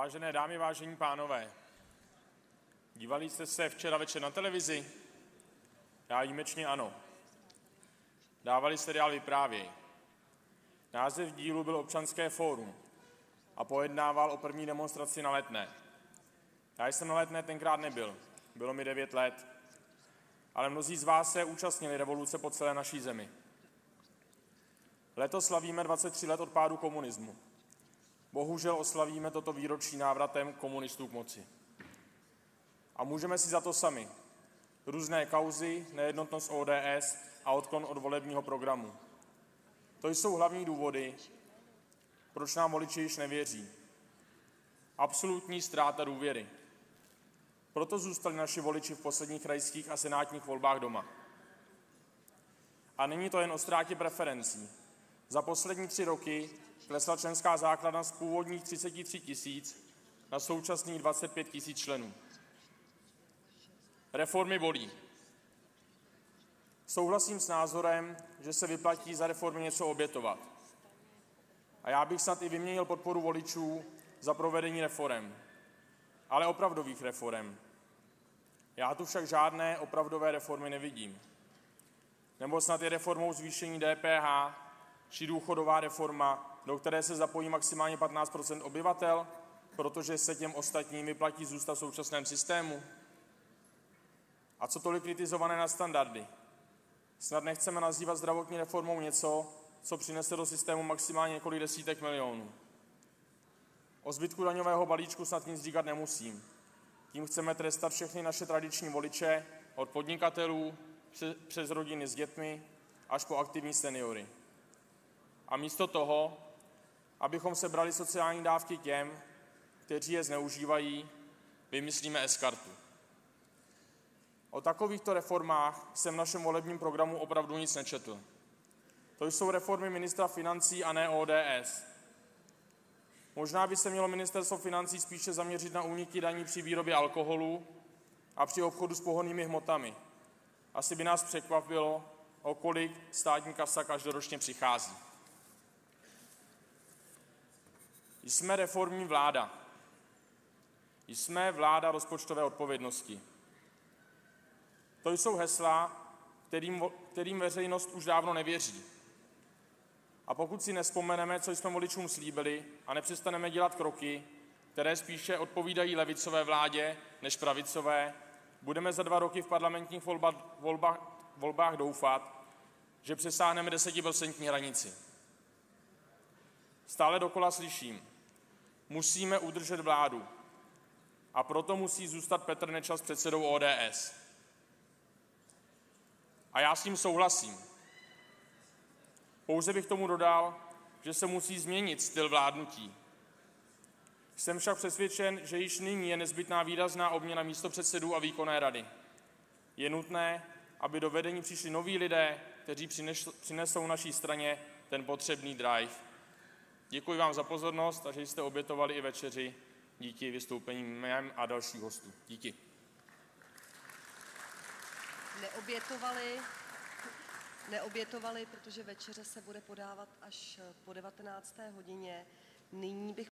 Vážené dámy, vážení pánové, dívali jste se včera večer na televizi? Já výjimečně ano. Dávali seriál Vyprávěj. Název dílu byl Občanské fórum a pojednával o první demonstraci na letné. Já jsem na letné tenkrát nebyl, bylo mi 9 let, ale mnozí z vás se účastnili revoluce po celé naší zemi. Letos slavíme 23 let od pádu komunismu. Bohužel oslavíme toto výročí návratem komunistů k moci. A můžeme si za to sami. Různé kauzy, nejednotnost ODS a odklon od volebního programu. To jsou hlavní důvody, proč nám voliči již nevěří. Absolutní ztráta důvěry. Proto zůstali naši voliči v posledních krajských a senátních volbách doma. A není to jen o ztrátě preferencí. Za poslední tři roky klesla členská základna z původních 33 tisíc na současných 25 tisíc členů. Reformy bolí. Souhlasím s názorem, že se vyplatí za reformy něco obětovat. A já bych snad i vyměnil podporu voličů za provedení reform. Ale opravdových reform. Já tu však žádné opravdové reformy nevidím. Nebo snad je reformou zvýšení DPH či důchodová reforma, do které se zapojí maximálně 15 obyvatel, protože se těm ostatním vyplatí zůstat v současném systému? A co tolik kritizované na standardy? Snad nechceme nazývat zdravotní reformou něco, co přinese do systému maximálně několik desítek milionů. O zbytku daňového balíčku snad nic říkat nemusím. Tím chceme trestat všechny naše tradiční voliče, od podnikatelů přes rodiny s dětmi až po aktivní seniory. A místo toho, abychom se brali sociální dávky těm, kteří je zneužívají, vymyslíme eskartu. O takovýchto reformách jsem v našem volebním programu opravdu nic nečetl. To jsou reformy ministra financí a ne ODS. Možná by se mělo ministerstvo financí spíše zaměřit na úniky daní při výrobě alkoholu a při obchodu s pohonnými hmotami. Asi by nás překvapilo, o kolik státní kasa každoročně přichází. Jsme reformní vláda. Jsme vláda rozpočtové odpovědnosti. To jsou hesla, kterým, kterým veřejnost už dávno nevěří. A pokud si nespomeneme, co jsme voličům slíbili a nepřestaneme dělat kroky, které spíše odpovídají levicové vládě než pravicové, budeme za dva roky v parlamentních volba, volbách, volbách doufat, že přesáhneme desetiprocentní hranici. Stále dokola slyším, musíme udržet vládu a proto musí zůstat Petr Nečas předsedou ODS. A já s tím souhlasím. Pouze bych tomu dodal, že se musí změnit styl vládnutí. Jsem však přesvědčen, že již nyní je nezbytná výrazná obměna místopředsedů a výkonné rady. Je nutné, aby do vedení přišli noví lidé, kteří přinesou naší straně ten potřebný drive. Děkuji vám za pozornost a že jste obětovali i večeři díky vystoupení mém a dalších hostů. Díky. Neobětovali, neobětovali, protože večeře se bude podávat až po 19. hodině. Nyní bych